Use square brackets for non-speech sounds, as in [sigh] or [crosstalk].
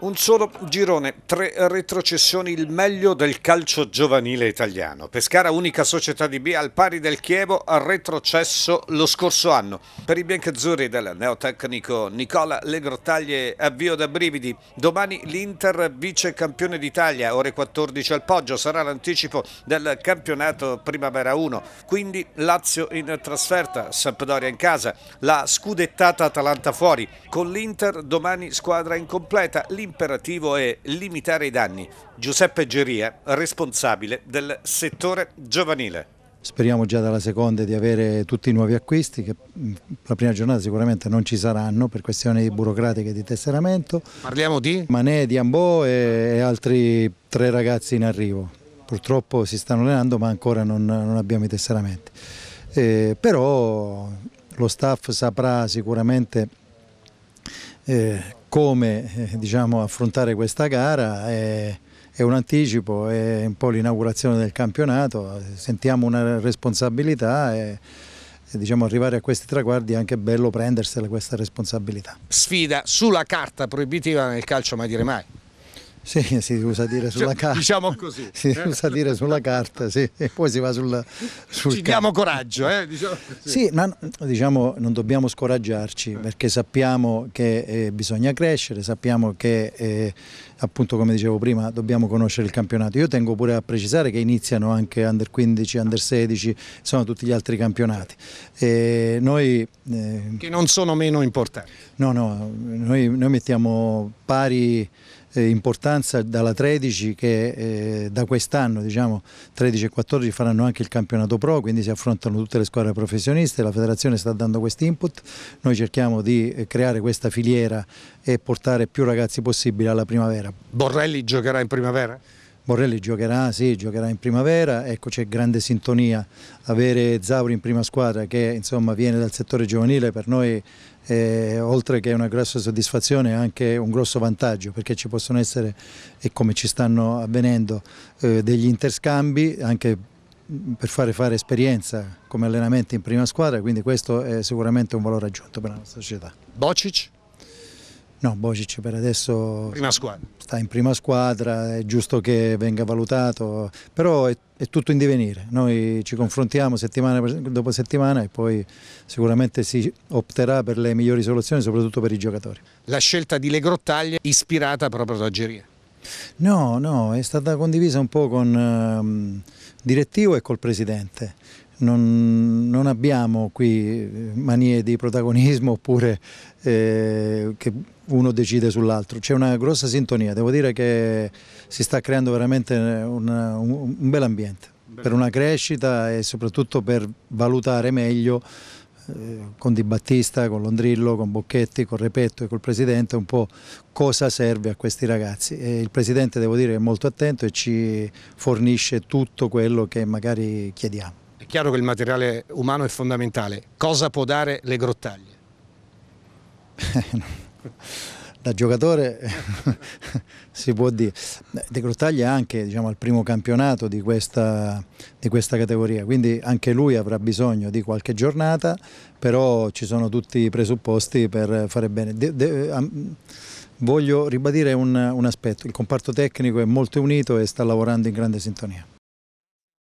Un solo girone, tre retrocessioni, il meglio del calcio giovanile italiano. Pescara, unica società di B al pari del Chievo, ha retrocesso lo scorso anno. Per i biancazzurri del neotecnico Nicola Legrottaglie, avvio da brividi. Domani l'Inter, vice campione d'Italia, ore 14 al Poggio, sarà l'anticipo del campionato Primavera 1. Quindi Lazio in trasferta, Sampdoria in casa, la scudettata Atalanta fuori. Con l'Inter domani squadra incompleta. L'Inter L'imperativo è limitare i danni. Giuseppe Geria, responsabile del settore giovanile. Speriamo già dalla seconda di avere tutti i nuovi acquisti che la prima giornata sicuramente non ci saranno per questioni burocratiche di tesseramento. Parliamo di? Manè, Diambò e, e altri tre ragazzi in arrivo. Purtroppo si stanno allenando ma ancora non, non abbiamo i tesseramenti. Eh, però lo staff saprà sicuramente eh, come eh, diciamo, affrontare questa gara è, è, un anticipo, è un po' l'inaugurazione del campionato, sentiamo una responsabilità e, diciamo, arrivare a questi traguardi è anche bello prendersela questa responsabilità. Sfida sulla carta proibitiva nel calcio mai dire mai. Sì, si usa dire sulla cioè, carta. Diciamo così. [laughs] Si eh? usa dire sulla carta, sì, e poi si va sul, sul Ci diamo coraggio, eh? Diciamo, sì. sì, ma diciamo non dobbiamo scoraggiarci perché sappiamo che eh, bisogna crescere, sappiamo che eh, appunto come dicevo prima dobbiamo conoscere il campionato. Io tengo pure a precisare che iniziano anche under 15, under 16, sono tutti gli altri campionati. E noi, eh, che non sono meno importanti. No, no, noi, noi mettiamo pari eh, importanza dalla 13 che eh, da quest'anno diciamo 13 e 14 faranno anche il campionato pro quindi si affrontano tutte le squadre professioniste la federazione sta dando questi input noi cerchiamo di eh, creare questa filiera e portare più ragazzi possibili alla primavera Borrelli giocherà in primavera? Borrelli giocherà, sì, giocherà in primavera, ecco c'è grande sintonia, avere Zauri in prima squadra che insomma viene dal settore giovanile per noi eh, oltre che una grossa soddisfazione è anche un grosso vantaggio perché ci possono essere e come ci stanno avvenendo eh, degli interscambi anche per fare fare esperienza come allenamento in prima squadra, quindi questo è sicuramente un valore aggiunto per la nostra società. Bocic? No, Bocic per adesso sta in prima squadra, è giusto che venga valutato, però è, è tutto in divenire. Noi ci confrontiamo settimana dopo settimana e poi sicuramente si opterà per le migliori soluzioni, soprattutto per i giocatori. La scelta di Le Grottaglie ispirata proprio da Geria? No, no, è stata condivisa un po' con um, direttivo e col presidente non, non, abbiamo qui manie di protagonismo oppure eh, che uno decide sull'altro, c'è una grossa sintonia, devo dire che si sta creando veramente una, un, un bel ambiente per una crescita e soprattutto per valutare meglio eh, con Di Battista, con Londrillo, con Bocchetti, con Repetto e col Presidente un po' cosa serve a questi ragazzi. E il Presidente devo dire è molto attento e ci fornisce tutto quello che magari chiediamo chiaro che il materiale umano è fondamentale. Cosa può dare le grottaglie? [laughs] da giocatore [laughs] si può dire. De Grottaglia è anche diciamo, al primo campionato di questa, di questa, categoria, quindi anche lui avrà bisogno di qualche giornata, però ci sono tutti i presupposti per fare bene. De, de, um, voglio ribadire un, un aspetto, il comparto tecnico è molto unito e sta lavorando in grande sintonia.